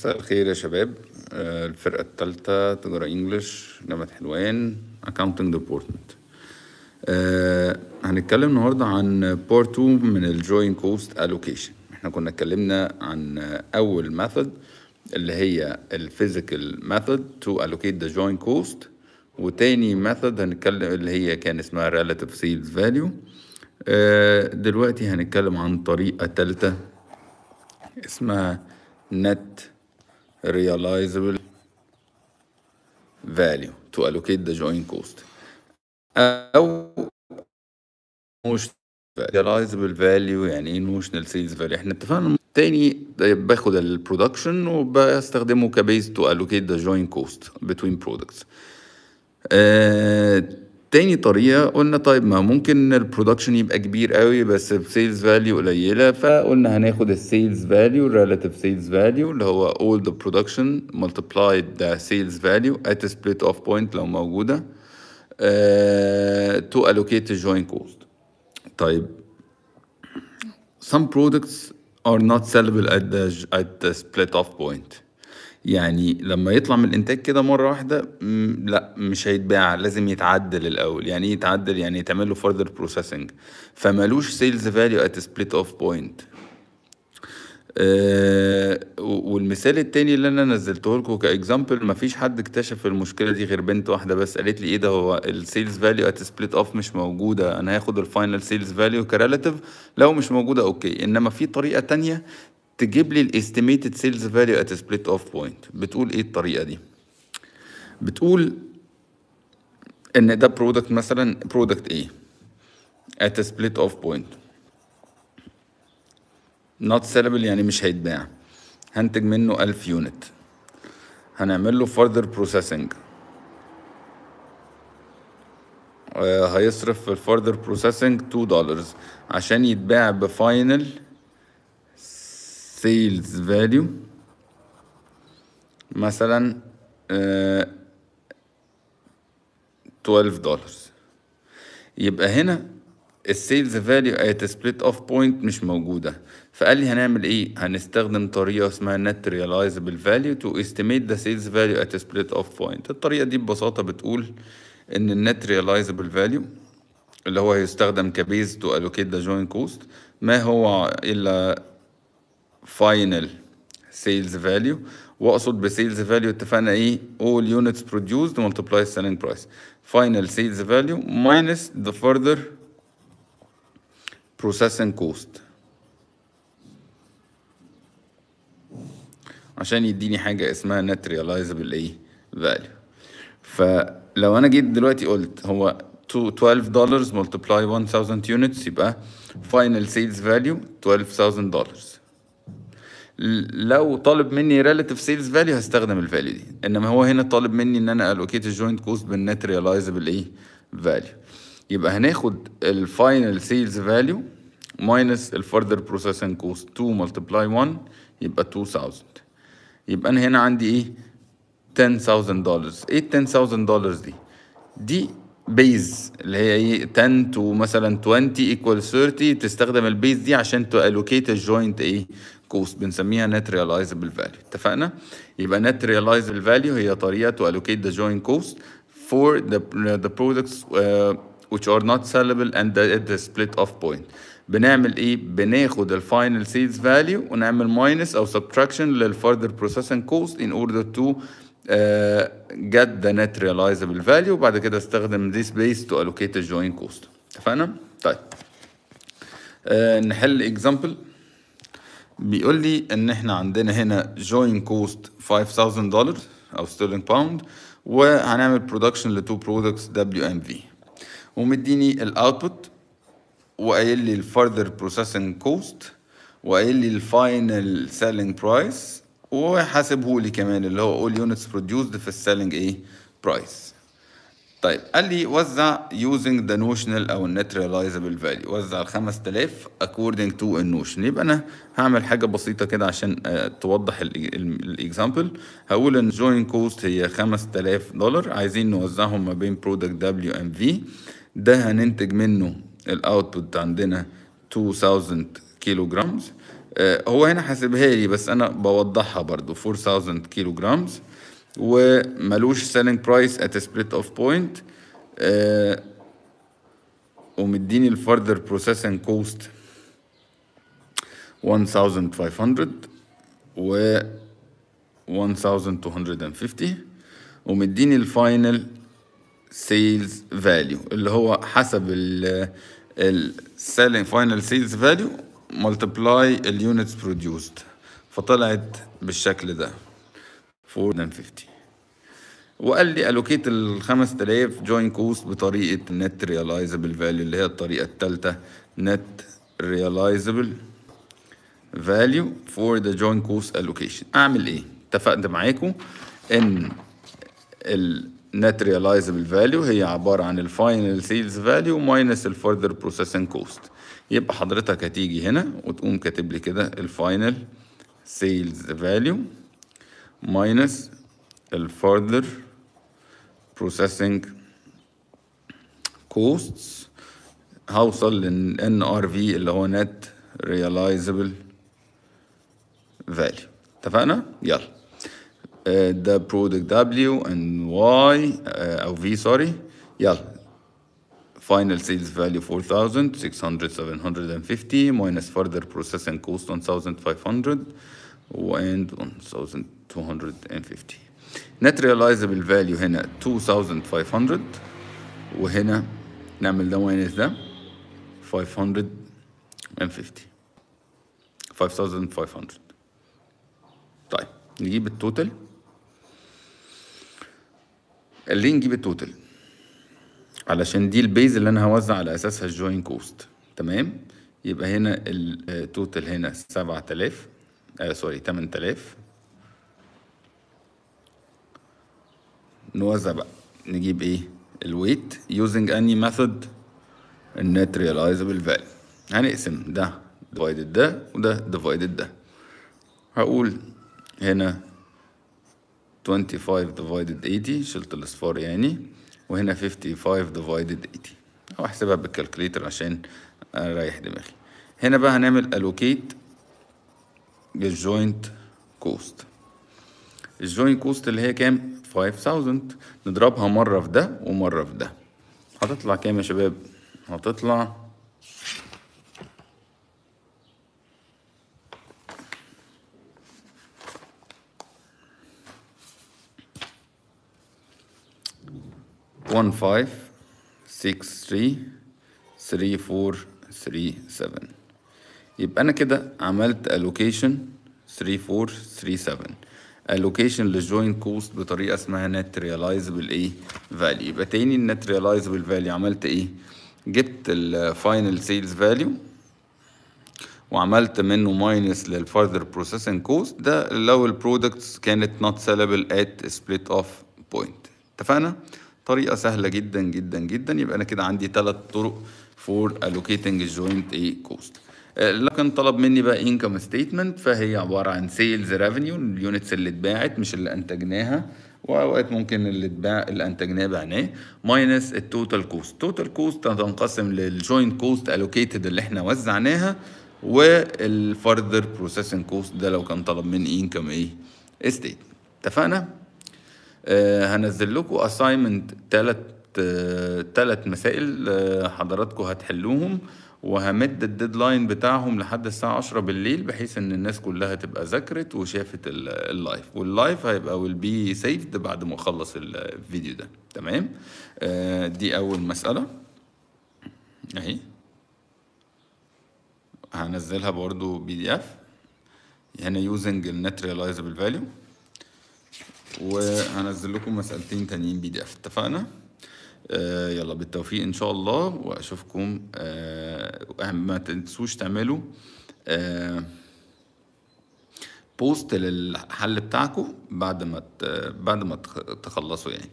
مساء الخير يا شباب. آه، الفرقة التالتة تجارة English جامعة حلوان department. آه، هنتكلم النهاردة عن part 2 من ال joint cost allocation. إحنا كنا اتكلمنا عن أول method اللي هي ال physical method to allocate the joint cost. وتاني method هنتكلم اللي هي كان اسمها sales value. آه، دلوقتي هنتكلم عن طريقة تالتة اسمها net realizable value to allocate the joint cost أو realizable value يعني إيه notional sales value إحنا اتفقنا تاني باخد ال production وبستخدمه ك base to allocate the joint cost between products آه تاني طريقة قلنا طيب ما ممكن ال production يبقى كبير قوي بس ب sales value قليلة فقلنا هناخد ال sales value relative sales value اللي هو all the production multiplied the sales value at a split off point لو موجودة uh, to allocate the joint cost طيب some products are not sellable at the at the split off point يعني لما يطلع من الإنتاج كده مرة واحدة لا مش هيتباع لازم يتعدل الأول. يعني إيه يتعدل؟ يعني يتعمل له further processing. فمالوش sales value at split off point. آه و- والمثال التاني اللي أنا نزلته لكم ك example مفيش حد اكتشف المشكلة دي غير بنت واحدة بس قالت لي إيه ده هو ال sales value at split off مش موجودة أنا هاخد ال final sales value ك relative لو مش موجودة okay. إنما في طريقة تانية تجيب لي ال estimated sales value at split off point بتقول إيه الطريقة دي؟ بتقول إن ده product مثلا product A؟ a split off point. Not sellable يعني مش هيتباع. هنتج منه 1000 unit هنعمل له further processing. آه، هيصرف في ال further processing 2 دولار عشان يتباع ب final sales value. مثلا آه، 12 دولار يبقى هنا ال sales value at split off point مش موجودة. فقال لي هنعمل إيه؟ هنستخدم طريقة اسمها net realizable value to estimate the sales value at split off point الطريقة دي ببساطة بتقول إن ال net realizable value اللي هو هيستخدم ك base to allocate the joint cost ما هو إلا final sales value واقصد ب sales value اتفقنا إيه all units produced multiply selling price final sales value minus the further processing cost عشان يديني حاجة اسمها net realizable إيه value فلو أنا جيت دلوقتي قلت هو 12 دولار multiply 1000 units يبقى final sales value 12000 دولار لو طالب مني relative sales value هستخدم ال value دي. إنما هو هنا طالب مني إن أنا allocate ال joint cost بال net realizable إيه؟ value. يبقى هناخد ال final sales value minus ال further processing cost 2 multiply 1 يبقى 2000 يبقى أنا هنا عندي إيه؟ 10000 دولار إيه 10000 دولار دي؟ دي بيز اللي هي إيه؟ 10 تو مثلا 20 ايكوال 30 تستخدم البيز دي عشان تالوكيت الجوينت إيه؟ كوست بنسميها نت ريلايزبل فاليو اتفقنا يبقى نت ريلايزبل فاليو هي طريقه to allocate the joint cost for the the products uh, which are not sellable and at the split off point بنعمل إيه بناخد ال final sales value ونعمل minus أو لل further processing cost in order to uh, get the net realizable value وبعد كده استخدم this base to allocate the joint cost اتفقنا طيب uh, نحل example بيقول لي إن إحنا عندنا هنا joint cost 5000 دولار أو sterling pound وهنعمل production ل two products W M V ومديني ال output وقايل لي ال further processing cost وقايل لي ال final selling price وحاسبه لي كمان اللي هو all units produced في ال selling إيه؟ price طيب قال لي وزع using the notional أو ال net realizable value. وزع ال 5000 according to ال notional يبقى أنا هعمل حاجة بسيطة كده عشان آه، توضح ال example هقول إن joint cost هي 5000 دولار. عايزين نوزعهم ما بين product W M V. ده هننتج منه ال output عندنا 2000 kilograms هو هنا حاسبها لي بس أنا بوضحها برضو. 4000 kilograms وملوش selling price at split off point ومديني ال further processing cost 1500 و 1250 ومديني ال final sales value اللي هو حسب ال ال selling final sales value multiply ال units produced فطلعت بالشكل ده. 450 وقال لي allocate ال 5000 joint cost بطريقة net realizable value اللي هي الطريقة الثالثه net realizable value for the joint cost allocation أعمل إيه؟ اتفقت معاكم إن ال net realizable value هي عبارة عن ال final sales value minus ال further processing cost يبقى حضرتك هتيجي هنا وتقوم كاتب لي كده ال final sales value minus ال further processing costs هوصل لل NRV اللي هو نت realizable value اتفقنا؟ يلا. ده product W and Y أو V سوري يلا. Final sales value 4000 600 750 minus further processing cost 1500 and 1250 net realizable value هنا 2500 وهنا نعمل ده minus ده 550 5500 طيب نجيب ال total ليه نجيب ال total علشان دي ال base اللي أنا هوزع على أساسها ال joint cost تمام؟ يبقى هنا ال total هنا 7000 آه سوري 8000 نوزع بقى نجيب إيه؟ ال weight using any method ال net realizable value. هنقسم ده divided ده وده divided ده. هقول هنا 25 divided 80 شلت الإصفار يعني وهنا 55 divided 80 أو أحسبها بال calculator عشان أريح دماغي. هنا بقى هنعمل allocate ال joint cost ال joint cost اللي هي كام؟ 5000 نضربها مرة في ده ومرة في ده. هتطلع كام يا شباب؟ هتطلع one five six three three four three seven. يبقى أنا كده عملت allocation 3437 allocation لل joint cost بطريقة اسمها net realizable إيه value. يبقى تاني ال net realizable value عملت إيه؟ جبت ال final sales value وعملت منه minus لل further processing cost. ده لو ال products كانت not sellable at split off point. اتفقنا؟ طريقة سهلة جدا جدا جدا. يبقى أنا كده عندي ثلاث طرق for allocating ال joint إيه cost لكن طلب مني بقى income statement فهي عبارة عن sales revenue ال units اللي اتباعت مش اللي أنتجناها وأوقات ممكن اللي اتباع اللي أنتجناه بعناه minus ال total cost ال total cost هتنقسم لل joint cost allocated اللي إحنا وزعناها وال further processing cost ده لو كان طلب مني income إيه؟ state اتفقنا؟ آه هنزل لكم assignment ثلاث ثلاث مسائل آه حضراتكم هتحلوهم. وهمد ال deadline بتاعهم لحد الساعة 10 بالليل بحيث إن الناس كلها تبقى ذاكرت وشافت ال live. وال live هيبقى will be saved بعد ما أخلص الفيديو ده. تمام؟ آه دي أول مسألة. أهي. هنزلها برضو PDF هنا using ال net realizable value وهنزل لكم مسألتين تانيين PDF اتفقنا؟ آه يلا بالتوفيق إن شاء الله. وأشوفكم آه ما تنسوش تعملوا post للحل بتاعكم بعد ما بعد ما تخلصوا يعني.